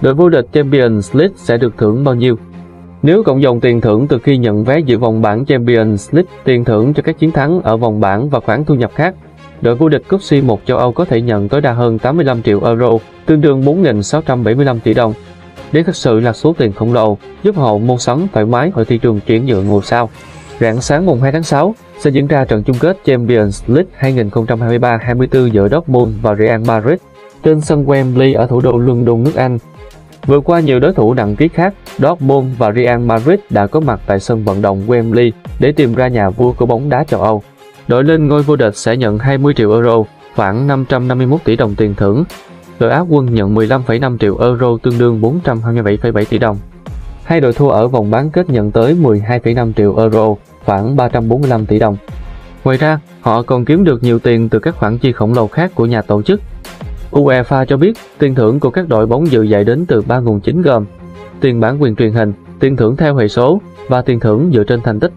đội vô địch Champions League sẽ được thưởng bao nhiêu? Nếu cộng dòng tiền thưởng từ khi nhận vé dự vòng bảng Champions League, tiền thưởng cho các chiến thắng ở vòng bảng và khoản thu nhập khác, đội vô địch cúp C1 châu Âu có thể nhận tối đa hơn 85 triệu euro, tương đương 4.675 tỷ đồng. Đây thực sự là số tiền khổng lồ, giúp họ mua sắm thoải mái ở thị trường chuyển nhượng ngôi sao. Rạng sáng mùng 2 tháng 6 sẽ diễn ra trận chung kết Champions League 2023-24 giữa Dortmund và Real Madrid trên sân Wembley ở thủ đô London nước Anh. Vừa qua nhiều đối thủ đẳng ký khác, Dortmund và Real Madrid đã có mặt tại sân vận động Wembley để tìm ra nhà vua của bóng đá châu Âu. Đội lên ngôi vô địch sẽ nhận 20 triệu euro, khoảng 551 tỷ đồng tiền thưởng. Đội Á quân nhận 15,5 triệu euro tương đương 427,7 tỷ đồng. Hai đội thua ở vòng bán kết nhận tới 12,5 triệu euro, khoảng 345 tỷ đồng. Ngoài ra, họ còn kiếm được nhiều tiền từ các khoản chi khổng lồ khác của nhà tổ chức. UEFA cho biết tiền thưởng của các đội bóng dự giải đến từ ba nguồn chính gồm tiền bản quyền truyền hình, tiền thưởng theo hệ số và tiền thưởng dựa trên thành tích.